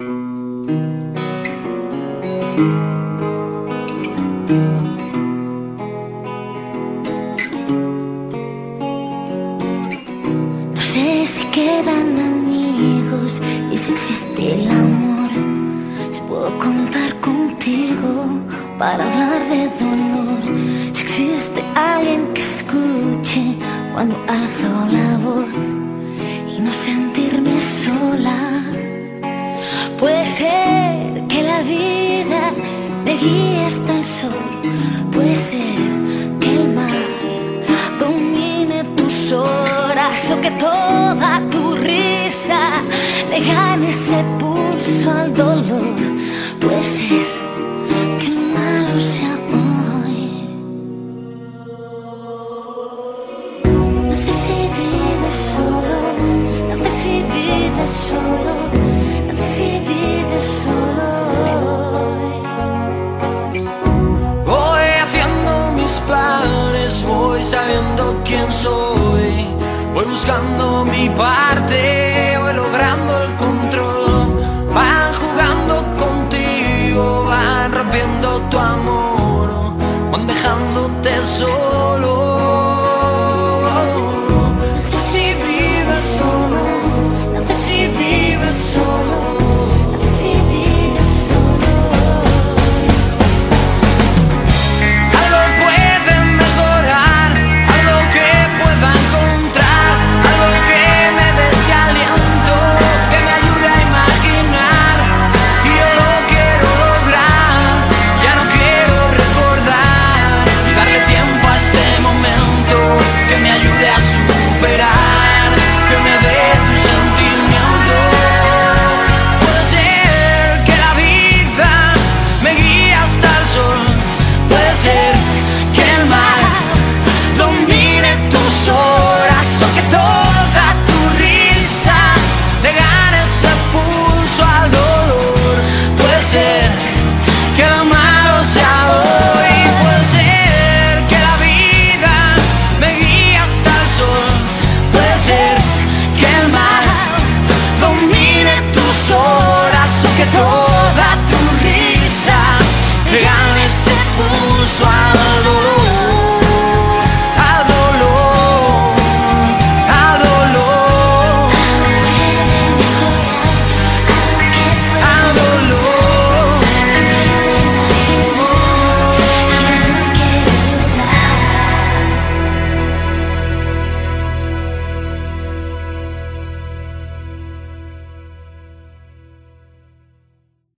No sé si quedan amigos y si existe el amor. Si puedo contar contigo para hablar de dolor. Si existe alguien que escuche cuando alzo la voz y no sentirme sola. Puede ser que la vida me guíe hasta el sol. Puede ser que el mar domine tus horas o que toda tu risa le gane ese pulso al dolor. Puede ser que el malo sea hoy. No sé si vives solo, no sé si vives solo, no sé si quién soy. Voy buscando mi parte, voy logrando el que toda tu risa le gane ese pulso al dolor. Puede ser que lo malo sea hoy. Puede ser que la vida me guíe hasta el sol. Puede ser que el mar domine tus horas o que todo